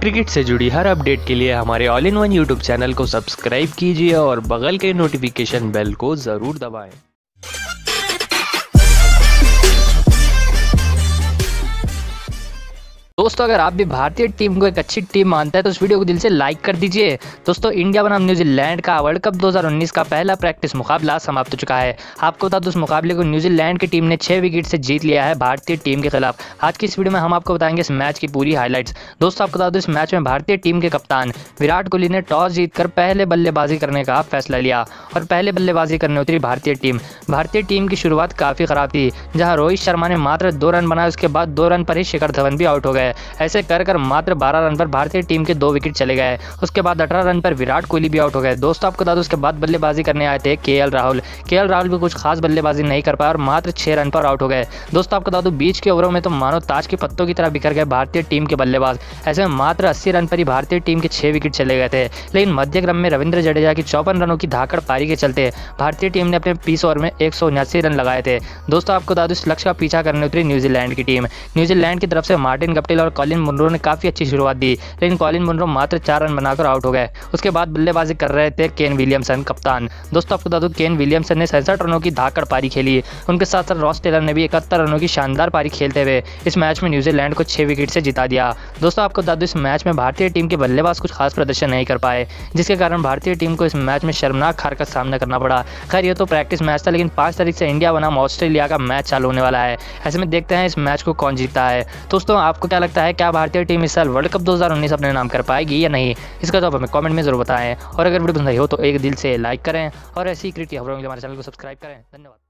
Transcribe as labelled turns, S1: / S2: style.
S1: Cricket से जुड़ी हर update के लिए हमारे all in one YouTube channel को सब्सक्राइब कीजिए और बगल के नोटिफिकेशन बेल को ज़रूर दबाएँ।
S2: दोस्तों, अगर आप भी भारतीय टीम को एक अच्छी टीम मानते हैं तो इस वीडियो को दिल से लाइक कर दीजिए। दोस्तों, इंडिया बनाम न्यूजीलैंड का वर्ल्ड कप 2019 का पहला प्रैक्टिस मुकाबला समाप्त हो चुका है। आपको बता दो उस मुकाबले को न्यूजीलैंड की टीम ने छह विकेट से जीत लिया है भारतीय टीम के खिलाफ। आज की इस वीडियो में हम आपको बताएँगे इस मैच की पूरी हाईलाइट्स दोस्तों, आपको बता दो, इस मैच में भारतीय टीम के कप्तान विराट कोहली ने टॉस जीतकर पहले बल्लेबाजी करने का फैसला लिया और पहले बल्लेबाजी करने उतरी भारतीय टीम। भारतीय टीम की शुरुआत काफ़ी खराब थी, जहाँ रोहित शर्मा ने मात्र दो रन बनाए, उसके बाद दो रन पर ही शिखर धवन भी आउट हो गए। ऐसे कर कर मात्र 12 रन पर भारतीय टीम के दो विकेट चले गए। उसके बाद 18 रन पर विराट कोहली भी आउट हो गए। दोस्तों, आपको बता दो, उसके बाद बल्लेबाजी करने आए थे केएल राहुल। केएल राहुल भी कुछ खास बल्लेबाजी नहीं कर पाए और मात्र छह रन पर आउट हो गए। दोस्तों, आपको बता दो, बीच के ओवरों में तो मानो ताज के पत्तों की तरह बिखर गए भारतीय टीम के बल्लेबाज। ऐसे में मात्र अस्सी रन पर ही भारतीय टीम के छह विकेट चले गए थे। लेकिन मध्य क्रम में रविंद्र जडेजा की चौपन रनों की धाकड़ पारी के चलते भारतीय टीम ने अपने बीस ओवर में एक रन लगाए थे। दोस्तों, आपको बता दो, इस लक्ष्य का पीछा करने उतरी न्यूजीलैंड की टीम। न्यूजीलैंड की तरफ़ से मार्टिन गप्टिल और कॉलिन मुनरो ने काफ़ी अच्छी शुरुआत दी, लेकिन कॉलिन मुनरो मात्र चार रन बनाकर आउट हो गए। उसके बाद बल्लेबाजी कर रहे थे केन विलियमसन, कप्तान। दोस्तों, आपको बता दूँ, केन विलियमसन ने सड़सठ रनों की धाकड़ पारी खेली। उनके साथ साथ रॉस टेलर ने भी इकहत्तर रनों की शानदार पारी खेलते हुए इस मैच में न्यूजीलैंड को छह विकेट से जिता दिया। दोस्तों, आपको बता दूँ, इस मैच में भारतीय टीम के बल्लेबाज कुछ खास प्रदर्शन नहीं कर पाए, जिसके कारण भारतीय टीम को इस मैच में शर्मनाक हार का सामना करना पड़ा। खैर, ये तो प्रैक्टिस मैच था, लेकिन पाँच तारीख से इंडिया बनाम ऑस्ट्रेलिया का मैच चालू होने वाला है। ऐसे में देखते हैं इस मैच को कौन जीतता है। दोस्तों, आपको क्या लगता है, क्या भारतीय टीम इस साल वर्ल्ड कप 2019 अपने नाम कर पाएगी या नहीं? इसका जवाब हमें कॉमेंट में ज़रूर बताएँ। और अगर वीडियो पसंद आई हो तो एक दिल से लाइक करें और ऐसी क्रिकेट खबरों के लिए हमारे चैनल को सब्सक्राइब करें। धन्यवाद।